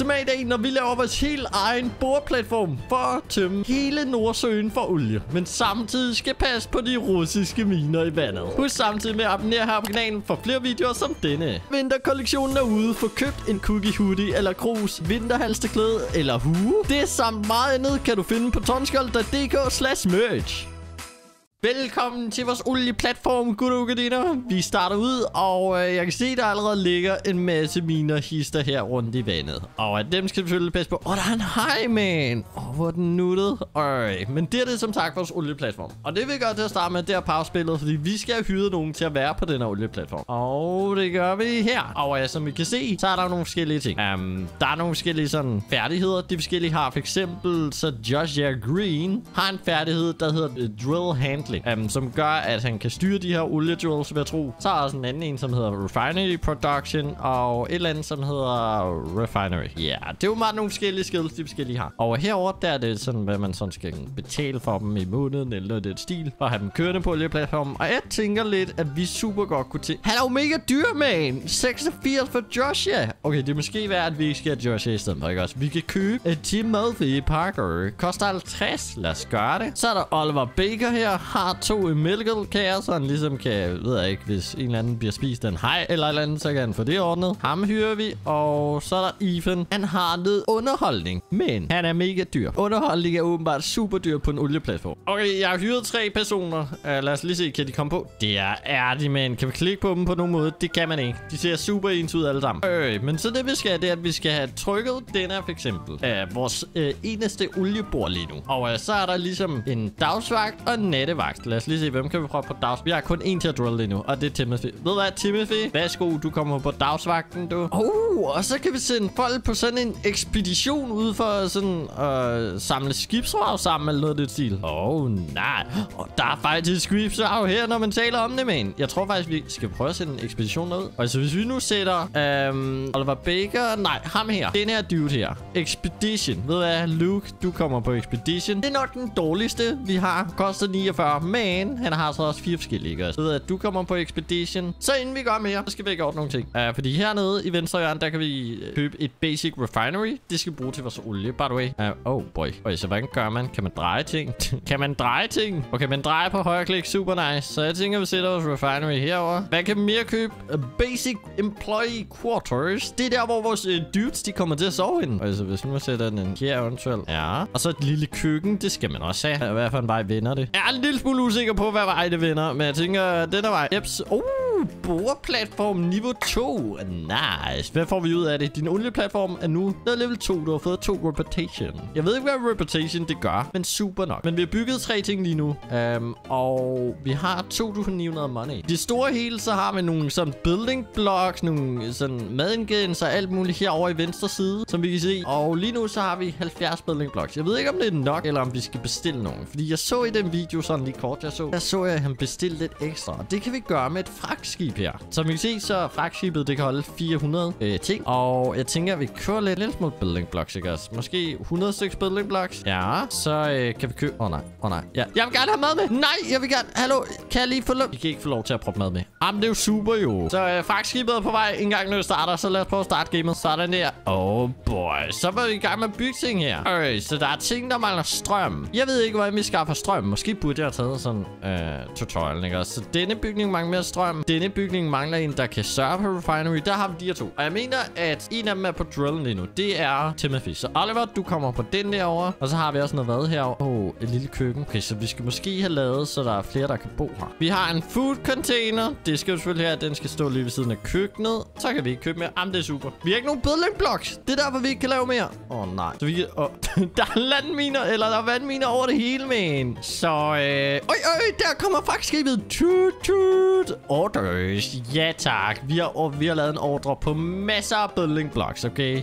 som er i dag, når vi laver vores helt egen boreplatform for at tømme hele Nordsøen for olie, men samtidig skal passe på de russiske miner i vandet. Husk samtidig med at abonnere her på kanalen for flere videoer som denne. Vinterkollektionen er ude. Få købt en cookie hoodie eller krus, vinterhalsteklæde eller hue. Det samt meget andet kan du finde på tonskold.dk slash merch. Velkommen til vores olieplatform, gutter Vi starter ud, og øh, jeg kan se, der allerede ligger en masse miner hister her rundt i vandet. Og at dem skal vi selvfølgelig passe på. Åh, oh, der er en hej, man. Åh, oh, hvor er den nuttet. Øj. Men det er det som sagt vores olieplatform. Og det vi gør til at starte med, det er pause fordi vi skal have hyret nogen til at være på den her olieplatform. Og det gør vi her. Og ja, som vi kan se, så er der nogle forskellige ting. Um, der er nogle forskellige sådan færdigheder, de forskellige har. For eksempel, så Joshua Green har en færdighed, der hedder øh, Drill Handling udvikling, um, øhm, som gør, at han kan styre de her oliejewels, vil jeg tro. Så er der også en anden en, som hedder Refinery Production, og et eller andet, som hedder Refinery. Ja, yeah, det er jo meget nogle forskellige skills, de forskellige har. Og herover der er det sådan, hvad man sådan skal betale for dem i måneden, eller noget det stil, for at have dem kørende på olieplatformen. Og jeg tænker lidt, at vi super godt kunne til... Han er jo mega dyr, man! 86 for Joshua! Okay, det er måske værd, at vi ikke skal have Joshua i stedet for, ikke også? Vi kan købe Timothy Parker. Koster 50. Lad os gøre det. Så er der Oliver Baker her. Har to medical care, så han ligesom kan, ved jeg ikke, hvis en eller anden bliver spist af en hej eller eller andet, så kan han få det ordnet. Ham hyrer vi, og så er der Ethan. Han har noget underholdning, men han er mega dyr. Underholdning er åbenbart super dyr på en olieplatform. Okay, jeg har hyret tre personer. Uh, lad os lige se, kan de komme på? Det er ærligt, men kan vi klikke på dem på nogen måde? Det kan man ikke. De ser super ens ud alle sammen. Øh, men så det vi skal, det er, at vi skal have trykket den her for eksempel. Uh, vores uh, eneste oliebord lige nu. Og uh, så er der ligesom en dagsvagt og en nattevagt. Lad os lige se, hvem kan vi prøve på dags... Vi har kun en til at drille lige nu, og det er Timothy. Ved du hvad, Timothy? Værsgo, du kommer på dagsvagten, du. Oh, og så kan vi sende folk på sådan en ekspedition ud for sådan at uh, samle skibsrav sammen eller noget af det stil. Oh, nej. Og der er faktisk skibsrav her, når man taler om det, man. Jeg tror faktisk, vi skal prøve at sende en ekspedition ud. Og så hvis vi nu sætter um, Oliver Baker... Nej, ham her. Den her dude her. Expedition. Ved du hvad, Luke, du kommer på Expedition. Det er nok den dårligste, vi har. Koster 49 men han har så også fire forskellige, ikke? Så ved at du kommer på Expedition. Så inden vi gør mere, så skal vi ikke ordne nogle ting. Uh, fordi hernede i venstre hjørne, der kan vi øh, købe et Basic Refinery. Det skal bruge til vores olie, by the way. Uh, oh boy. Okay, så hvordan gør man? Kan man dreje ting? kan man dreje ting? Okay, man drejer på højre klik. Super nice. Så jeg tænker, vi sætter vores Refinery herover. Hvad kan mere købe? Uh, basic Employee Quarters. Det er der, hvor vores uh, dudes, de kommer til at sove ind. Okay, så hvis nu sætter den her eventuelt. Ja. Og så et lille køkken. Det skal man også have. Hvad for en vej vinder det? Ja, en lille smule usikker på, hvad vej det vender, men jeg tænker, den er vej. Jeps. Uh, boreplatform niveau 2. Nice. Hvad får vi ud af det? Din olieplatform er nu er level 2. Du har fået to reputation. Jeg ved ikke, hvad reputation det gør, men super nok. Men vi har bygget tre ting lige nu. Um, og vi har 2.900 money. Det store hele, så har vi nogle sådan building blocks, nogle sådan madingredienser og alt muligt herover i venstre side, som vi kan se. Og lige nu, så har vi 70 building blocks. Jeg ved ikke, om det er nok, eller om vi skal bestille nogen. Fordi jeg så i den video sådan lige kort, jeg så, der så jeg, at han bestilte lidt ekstra. Og det kan vi gøre med et fragtskib her. Som vi kan se, så fragtskibet, det kan holde 400 øh, ting. Og jeg tænker, at vi kører lidt, lidt smule building blocks, ikke også? Måske 100 stykker building blocks. Ja, så øh, kan vi købe... Åh oh, nej, åh oh, nej. Ja, jeg vil gerne have mad med. Nej, jeg vil gerne... Hallo, kan jeg lige få lov? I kan ikke få lov til at proppe mad med. Jamen, det er jo super jo. Så øh, fragtskibet er på vej en gang, når det starter. Så lad os prøve at starte gamet. Sådan der. Oh boy. Så var vi i gang med at bygge ting her. Okay, så der er ting, der mangler strøm. Jeg ved ikke, hvordan vi skaffer strøm. Måske burde jeg have taget sådan øh, tutorial, ikke? Så denne bygning mangler mere strøm. Denne bygning mangler en, der kan sørge på refinery. Der har vi de her to. Og jeg mener, at en af dem er på drillen lige nu. Det er Timothy. Så Oliver, du kommer på den derovre. Og så har vi også noget hvad herovre. Åh, oh, et lille køkken. Okay, så vi skal måske have lavet, så der er flere, der kan bo her. Vi har en food container. Det skal jo selvfølgelig her. Den skal stå lige ved siden af køkkenet. Så kan vi ikke købe mere. Jamen, det er super. Vi har ikke nogen building blocks. Det er derfor, vi ikke kan lave mere. Åh, oh, nej. Så vi kan... Oh, der er landminer, eller der er vandminer over det hele, men. Så, øh... Øj, øj, der kommer faktisk skibet. Toot, Tut, tut. Orders. Ja, tak. Vi har, vi har lavet en ordre på masser af building blocks, okay?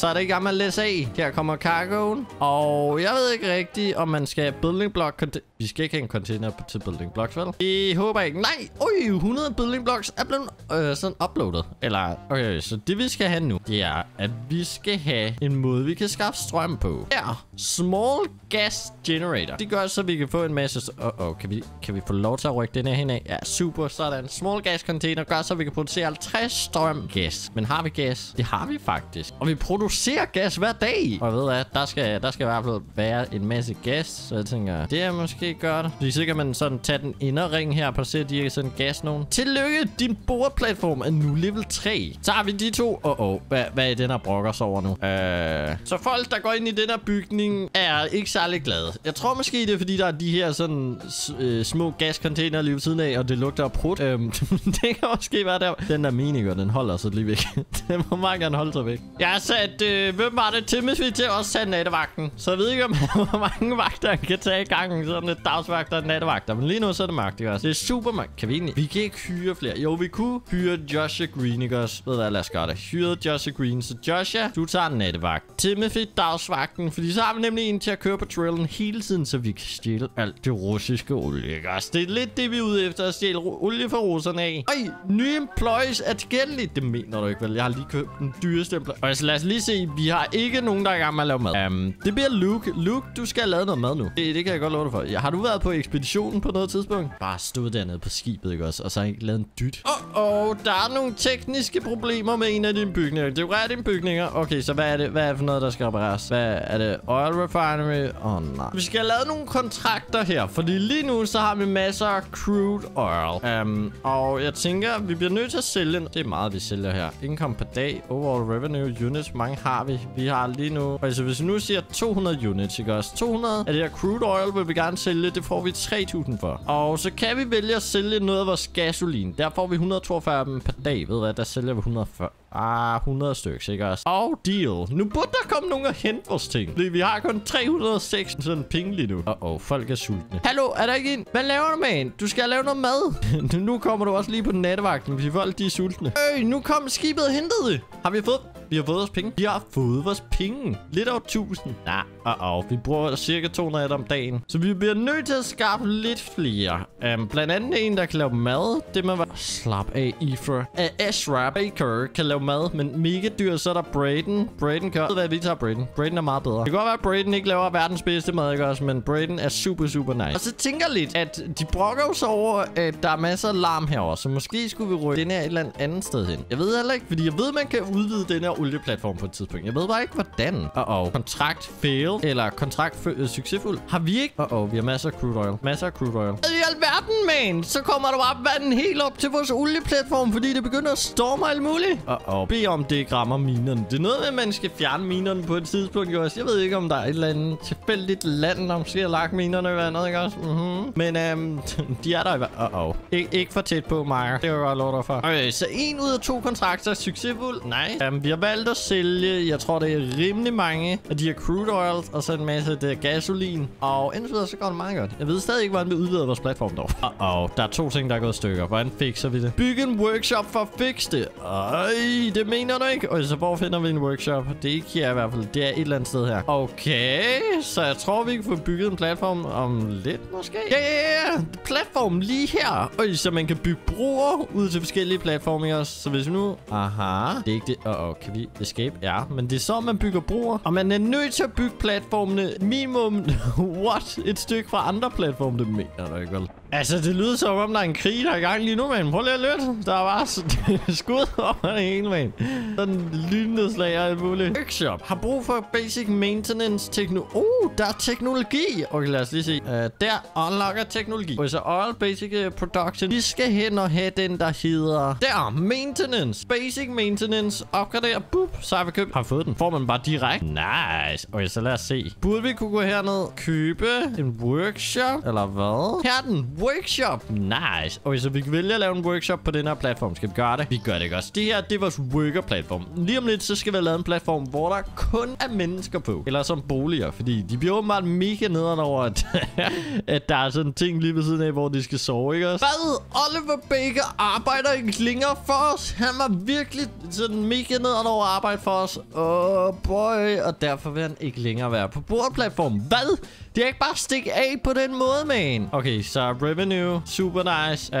Så er det i gang med at læse af. Her kommer cargoen. Og jeg ved ikke rigtigt, om man skal building block Vi skal ikke have en container til building blocks, vel? Jeg håber ikke. Nej, oj, 100 building blocks er blevet øh, sådan uploadet. Eller, okay, så det vi skal have nu, det er, at vi skal have en måde, vi kan skaffe strøm på. Her, small gas generator. Det gør så, vi kan få en masse... Åh, oh, oh, kan, vi, kan vi få lov til at rykke den her henad? Ja, super. Sådan. Small gas container gør så, vi kan producere 50 strøm gas. Men har vi gas? Det har vi faktisk. Og vi producerer gas hver dag. Og ved hvad, der skal, der skal i hvert fald være en masse gas. Så jeg tænker, det er måske godt. Fordi så kan man sådan tage den inderring her og placere de sådan gas nogen. Tillykke, din bordplatform er nu level 3. Så har vi de to. Åh, oh, oh. Hvad, hvad er den her brokker over nu? Uh... Så folk, der går ind i den her bygning, er ikke særlig glade. Jeg tror måske, det er fordi, der er de her sådan øh, små gascontainer lige ved siden af, og det lugter af prut. Øhm, det kan måske være der. Den der minigør, den holder sig lige væk. den må meget gerne holde sig væk. Jeg har sat, øh, hvem var det, Timothy til også tage nattevagten. Så jeg ved ikke, om hvor mange vagter han kan tage i gangen. Sådan et dagsvagter og nattevagter. Men lige nu så er det magt, ikke også? Det er super magt. Kan vi egentlig? Vi kan ikke hyre flere. Jo, vi kunne hyre Joshua Green, ikke også? Ved hvad, lad os gøre det. Hyre Joshua Green. Så Joshua, du tager nattevagt. Timothy dagsvagten. Fordi så har vi nemlig en til at køre på trailen hele tiden, så vi kan stjæle alt det russiske olie, ikke også? Det er lidt det, vi er ude efter at stjæle olie fra russerne af. Ej, nye employees er tilgængelige. Det mener du ikke, vel? Jeg har lige købt den dyreste employee. Og så lad os lige se. Vi har ikke nogen, der er i gang med at lave mad. Um, det bliver Luke. Luke, du skal have lavet noget mad nu. Det, det kan jeg godt love dig for. Har du været på ekspeditionen på noget tidspunkt? Bare stod dernede på skibet, ikke også? Og så har ikke lavet en dyt. Åh, oh, oh, der er nogle tekniske problemer med en af dine bygninger. Det er dine bygninger. Okay, så hvad er det? Hvad er det for noget, der skal repareres? Hvad er det? Oil refinery? Åh, oh, nej. Vi skal have lavet nogle kontrakter her. Fordi lige nu, så har vi masser af crude oil. Um, og jeg tænker, vi bliver nødt til at sælge... Det er meget, vi sælger her. Income per dag. Overall revenue units. mange har vi? Vi har lige nu... Altså, hvis vi nu siger 200 units, ikke også? 200 af det her crude oil vil vi gerne sælge. Det får vi 3.000 for. Og så kan vi vælge at sælge noget af vores gasolin. Der får vi 142 dem per dag. Ved hvad? Der sælger vi 140. Ah, 100 stykker, ikke også? Og deal. Nu burde der komme nogen og hente vores ting. Fordi vi har kun 306 sådan penge lige nu. Åh, oh, oh, folk er sultne. Hallo, er der ikke en? Hvad laver du, man? Du skal lave noget mad. nu kommer du også lige på nattevagten, fordi folk de er sultne. Øh, nu kom skibet og hentede det. Har vi fået vi har fået vores penge. Vi har fået vores penge. Lidt over 1000. Nej, og uh -oh. vi bruger cirka 200 om dagen. Så vi bliver nødt til at skaffe lidt flere. Um, blandt andet en, der kan lave mad. Det man var... Slap af, Ifra. Uh, Ezra Baker kan lave mad, men mega dyr. Så er der Braden. Braden kan... Ved hvad, vi tager Braden. Braden er meget bedre. Det kan godt være, at Braden ikke laver verdens bedste mad, ikke også? Men Braden er super, super nice. Og så tænker jeg lidt, at de brokker jo så over, at der er masser af larm herovre. Så måske skulle vi rykke den her et eller andet sted hen. Jeg ved heller ikke, fordi jeg ved, man kan udvide den her olieplatform på et tidspunkt. Jeg ved bare ikke, hvordan. Uh -oh. Kontrakt fail, eller kontrakt øh, succesfuld. Har vi ikke? Uh -oh, vi har masser af crude oil. Masser af crude oil. Hjælp! 13, man, så kommer der bare vand helt op til vores olieplatform, fordi det begynder at storme alt muligt. Og uh -oh. Be om det grammer minerne. Det er noget med, at man skal fjerne minerne på et tidspunkt, også. Jeg ved ikke, om der er et eller andet tilfældigt land, der måske har lagt minerne i vandet, ikke også? Mm-hmm. Men øhm, de er der i vandet. Uh -oh. Ik ikke for tæt på, Maja. Det var jeg godt lov dig for. Okay, så en ud af to kontrakter er succesfuld. Nice. Um, vi har valgt at sælge, jeg tror, det er rimelig mange af de her crude oils, og så en masse af det gasolin. Og indtil videre, så går det meget godt. Jeg ved stadig ikke, hvordan vi udvider vores platform dog. Uh -oh, der er to ting, der er gået stykker. Hvordan fikser vi det? Bygge en workshop for at fikse det. Ej, det mener du ikke? Og så hvor finder vi en workshop? Det er ikke her i hvert fald. Det er et eller andet sted her. Okay, så jeg tror, vi kan få bygget en platform om lidt måske. Ja, ja, ja. Platform lige her. Og så man kan bygge broer ud til forskellige platforme også. Så hvis vi nu... Aha. Det er ikke det. Uh -oh, kan vi escape? Ja, men det er så, man bygger broer. Og man er nødt til at bygge platformene minimum... What? Et stykke fra andre platforme, det mener du ikke vel? Altså, det lyder som om, der er en krig, der er i gang lige nu, men Prøv lige at lytte. Der er bare skud over det hele, man. Sådan lynnedslag slag og alt muligt. Workshop har brug for basic maintenance teknologi. Uh, der er teknologi. Okay, lad os lige se. Uh, der unlocker teknologi. Og så all basic øh, production. Vi skal hen og have den, der hedder... Der, maintenance. Basic maintenance. Opgrader. Boop. Så har vi købt. Har fået den. Får man bare direkte. Nice. Okay, så lad os se. Burde vi kunne gå herned? Købe en workshop? Eller hvad? Her er den workshop. Nice. Okay, så vi kan vælge at lave en workshop på den her platform. Skal vi gøre det? Vi gør det ikke også. Det her, det er vores worker-platform. Lige om lidt, så skal vi have lavet en platform, hvor der kun er mennesker på. Eller som boliger, fordi de bliver åbenbart mega nederen over, at, at der er sådan en ting lige ved siden af, hvor de skal sove, ikke også? Hvad? Oliver Baker arbejder ikke længere for os. Han var virkelig sådan mega nederen over at arbejde for os. Oh boy. Og derfor vil han ikke længere være på bordplatform. Hvad? Det er ikke bare stik af på den måde, man. Okay, så revenue. Super nice.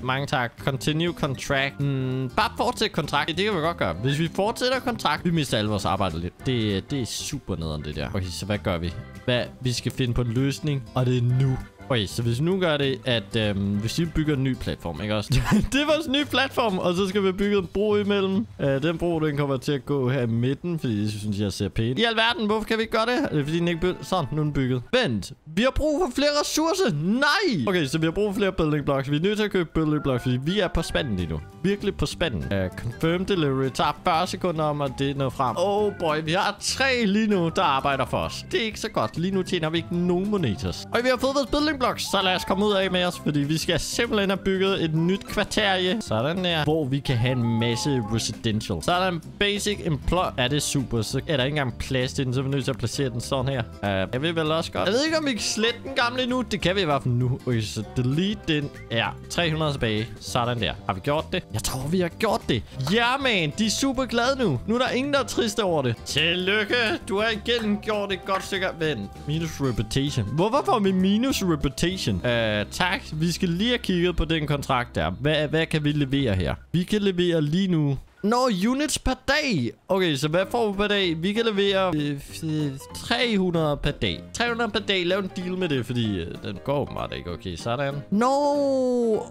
Uh, mange tak. Continue contract. Mm, bare fortsæt kontrakt. Det kan vi godt gøre. Hvis vi fortsætter kontrakt, vi mister alle vores arbejde lidt. Det, det er super nederen, det der. Okay, så hvad gør vi? Hvad? Vi skal finde på en løsning, og det er nu. Okay, så hvis vi nu gør det, at øhm, hvis vi bygger en ny platform, ikke også? det er vores nye platform, og så skal vi bygge en bro imellem. Uh, den bro, den kommer til at gå her i midten, fordi jeg synes, jeg ser pænt. I alverden, hvorfor kan vi ikke gøre det? Er det fordi den ikke bygger? Sådan, nu er den bygget. Vent, vi har brug for flere ressourcer. Nej! Okay, så vi har brug for flere building blocks. Vi er nødt til at købe building blocks, fordi vi er på spanden lige nu. Virkelig på spanden. Uh, confirm delivery tager 40 sekunder om, at det når frem. Oh boy, vi har tre lige nu, der arbejder for os. Det er ikke så godt. Lige nu tjener vi ikke nogen monetos. Og vi har fået vores building building blocks, så lad os komme ud af med os, fordi vi skal simpelthen have bygget et nyt kvarterie. Sådan der, hvor vi kan have en masse residential. Så er der en basic employ. Er det super, så er der ikke engang plads til den, så er vi nødt til at placere den sådan her. Uh, jeg vil vel også godt. Jeg ved ikke, om vi kan slette den gamle nu. Det kan vi i hvert fald nu. Okay, så delete den. Ja, 300 tilbage. Sådan der. Har vi gjort det? Jeg tror, vi har gjort det. Ja, man. De er super glade nu. Nu er der ingen, der er triste over det. Tillykke. Du har igen gjort et godt stykke. Vent. Minus reputation. Hvorfor får vi minus reputation. Uh, tak. Vi skal lige have kigget på den kontrakt der. Hvad, hvad kan vi levere her? Vi kan levere lige nu Nå, units per dag. Okay, så hvad får vi per dag? Vi kan levere øh, 300 per dag. 300 per dag. Lav en deal med det, fordi øh, den går meget ikke. Okay, sådan. Nå,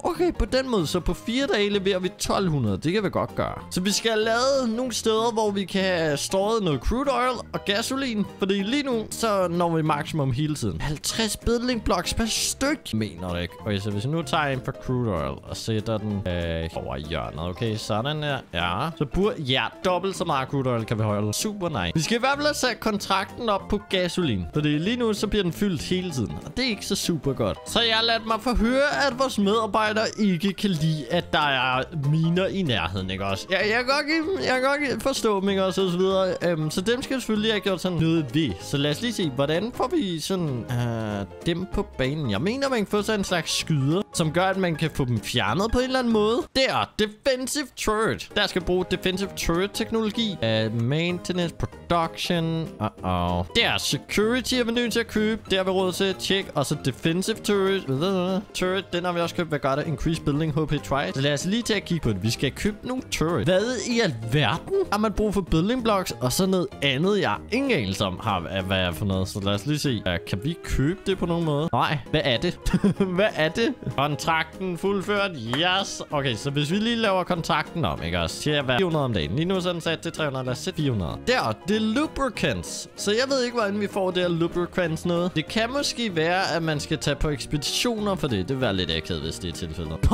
okay, på den måde. Så på fire dage leverer vi 1200. Det kan vi godt gøre. Så vi skal have lavet nogle steder, hvor vi kan have stået noget crude oil og gasolin. Fordi lige nu, så når vi maksimum hele tiden. 50 building blocks per styk. Mener det ikke. Okay, så hvis jeg nu tager en for crude oil og sætter den øh, over hjørnet. Okay, sådan her. Ja. Så burde... Ja, dobbelt så meget crude oil kan vi holde. Super nice. Vi skal i hvert fald have sat kontrakten op på gasolin. Fordi lige nu, så bliver den fyldt hele tiden. Og det er ikke så super godt. Så jeg ladt mig forhøre, at vores medarbejdere ikke kan lide, at der er miner i nærheden, ikke også? Ja, jeg kan godt, jeg kan godt forstå dem, ikke også? Og så videre. Um, så dem skal selvfølgelig have gjort sådan noget ved. Så lad os lige se, hvordan får vi sådan uh, dem på banen? Jeg mener, man kan få sådan en slags skyder, som gør, at man kan få dem fjernet på en eller anden måde. Der, defensive turret. Der skal bruge defensive turret teknologi. Uh, maintenance, production. Uh-oh. Der, security er vi nødt til at købe. Det har vi råd til at tjekke. Og så defensive turret. Øh, turret, den har vi også købt. Hvad gør det? Increase building HP twice. Så lad os lige til at kigge på det. Vi skal købe nogle turret. Hvad i alverden har man brug for building blocks? Og så noget andet, jeg ingen anelse om har, hvad er for noget. Så lad os lige se. Uh, kan vi købe det på nogen måde? Nej, hvad er det? hvad er det? Kontrakten fuldført. Yes. Okay, så hvis vi lige laver kontrakten om, ikke også? Siger jeg 400 om dagen. Lige nu er den sat til 300. Lad os sætte 400. Der, det er lubricants. Så jeg ved ikke, hvordan vi får det her lubricants noget. Det kan måske være, at man skal tage på ekspeditioner for det. Det vil være lidt akavet, hvis det er tilfældet.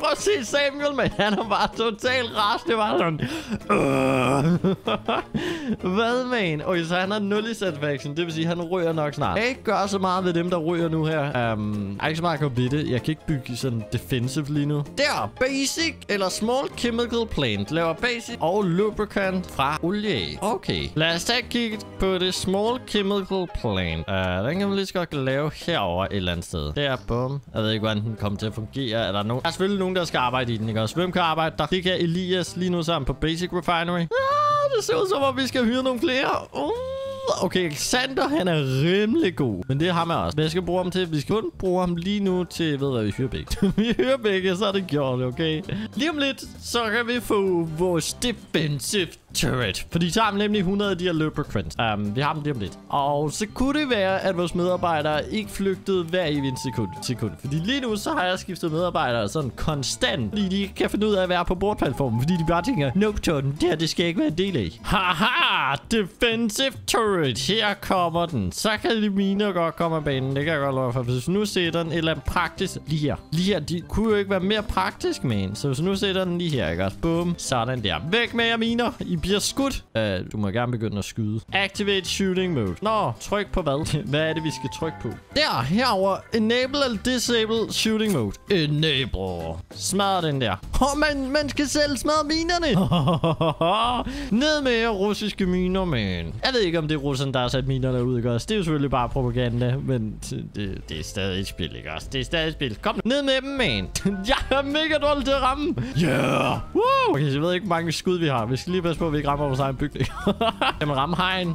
Prøv at se Samuel, man. Han er bare totalt ras. Det var sådan... Øh. Hvad, man? Okay, så han har 0 i satisfaction. Det vil sige, han ryger nok snart. Jeg ikke gøre så meget ved dem, der ryger nu her. Um, jeg ikke så meget at blive det. Jeg kan ikke bygge sådan defensive lige nu. Der, basic eller small chemical plant. Laver basic og lubricant fra olie. Okay. Lad os tage kigge på det small chemical plant. Uh, den kan man lige så godt lave herover et eller andet sted. Der, bum. Jeg ved ikke, hvordan den kommer til at fungere. Er der, nogen? der er selvfølgelig nogen, der skal arbejde i den, ikke også? Hvem kan arbejde der? Det kan Elias lige nu sammen på Basic Refinery. Ah, det ser ud som om, vi skal hyre nogle flere. Uh. Okay, Alexander, han er rimelig god. Men det har man også. Hvad skal bruge ham til? Vi skal kun bruge ham lige nu til, ved hvad, vi hyrer begge. vi hyrer begge, så er det gjort, okay? Lige om lidt, så kan vi få vores defensive turret. Fordi så har vi nemlig 100 af de her lubricants. Um, vi har dem lige om lidt. Og så kunne det være, at vores medarbejdere ikke flygtede hver evig sekund. sekund. Fordi lige nu, så har jeg skiftet medarbejdere sådan konstant. Fordi de kan finde ud af at være på bordplatformen. Fordi de bare tænker, nope, Jordan, det her, det skal jeg ikke være en del af. Haha, defensive turret. Her kommer den. Så kan de mine godt komme af banen. Det kan jeg godt love for. Hvis nu sætter den et eller andet praktisk lige her. Lige her, de kunne jo ikke være mere praktisk man. Så hvis nu sætter den lige her, ikke også? Bum. Sådan der. Væk med jer miner. I bliver skudt. Uh, du må gerne begynde at skyde. Activate shooting mode. Nå, tryk på hvad? hvad er det, vi skal trykke på? Der, herover. Enable eller disable shooting mode. Enable. Smadr den der. Oh, man, man skal selv smadre minerne. Ned med russiske miner, man. Jeg ved ikke, om det er russerne, der har sat minerne ud, ikke også? Det er jo selvfølgelig bare propaganda, men det, det er stadig et spil, ikke også? Det er stadig et spil. Kom ned med dem, man. jeg er mega dårlig til at ramme. Yeah. Woo. Okay, så jeg ved ikke, hvor mange skud vi har. Vi skal lige passe på, at vi ikke rammer vores egen bygning. kan man ramme hegn?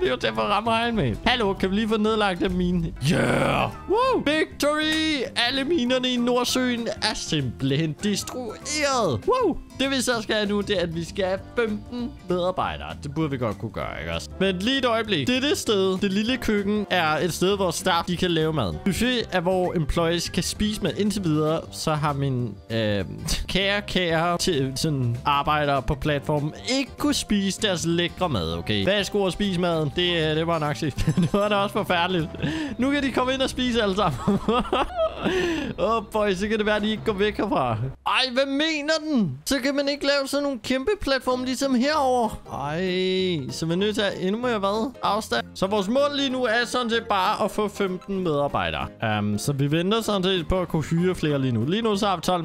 vi er jo til at ramme hegn, man. Hallo, kan vi lige få nedlagt den mine? Yeah! Woo! Victory! Alle minerne i Nordsøen er simpelthen destrueret. Woo! Det vi så skal have nu, det er, at vi skal have 15 medarbejdere. Det burde vi godt kunne gøre, ikke også? Men lige et øjeblik. Det det sted, det lille køkken, er et sted, hvor staff de kan lave mad. Buffet er, hvor employees kan spise mad. Indtil videre, så har min øh, kære, kære til, sådan, arbejdere på platformen ikke kunne spise deres lækre mad, okay? Værsgo at spise maden. Det, øh, det var nok sidst. det var da også forfærdeligt. Nu kan de komme ind og spise alle sammen. Åh, oh boy, så kan det være, at de ikke går væk herfra. Ej, hvad mener den? Så kan man ikke lave sådan nogle kæmpe platforme ligesom herover. Ej, så er vi nødt til at endnu mere hvad? Afstand. Så vores mål lige nu er sådan set bare at få 15 medarbejdere. Um, så vi venter sådan set på at kunne hyre flere lige nu. Lige nu så har vi 12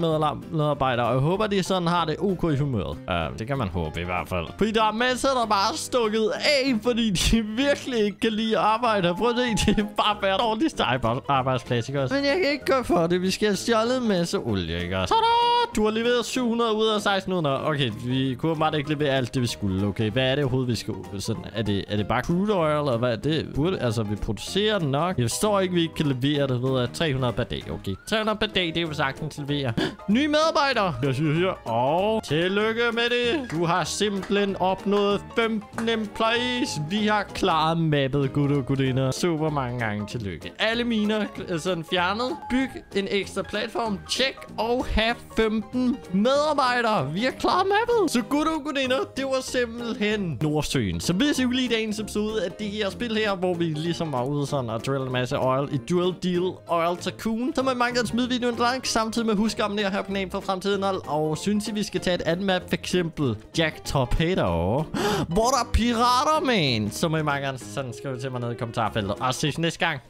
medarbejdere, og jeg håber, de sådan har det ok i humøret. Um, det kan man håbe i hvert fald. Fordi der er masser, der bare stukket af, fordi de virkelig ikke kan lide at arbejde. Prøv at se, det er bare været dårligste arbejdsplads, ikke også? Men jeg kan ikke ikke gøre for det. Vi skal have stjålet en masse olie, ikke også? Tada! Du har leveret 700 ud af 1600. Okay, vi kunne bare ikke levere alt det, vi skulle. Okay, hvad er det overhovedet, vi skal... Sådan, er, det, er det bare crude oil, eller hvad er det? Burde, altså, vi producerer den nok. Jeg forstår ikke, vi ikke kan levere det ved at 300 per dag. Okay, 300 per dag, det er jo sagtens levere. Nye medarbejdere. Jeg siger her. Og tillykke med det. Du har simpelthen opnået 15 employees. Vi har klaret mappet, gud og gudinder. Super mange gange. Tillykke. Alle miner er sådan fjernet. Byg en ekstra platform. Tjek og have 15 medarbejdere. Vi har klaret mappet. Så god og gudinder, det var simpelthen Nordsøen. Så hvis I lige i dagens episode af det her spil her, hvor vi ligesom var ude sådan og drille en masse oil i Dual Deal Oil Tycoon, så må I mange gerne smide videoen like, samtidig med husk huske at abonnere her på kanalen for fremtiden. Og synes I, vi skal tage et andet map, for eksempel Jack Torpedo, hvor der er pirater, man. Så må I mange gerne sådan skrive til mig ned i kommentarfeltet. Og ses næste gang.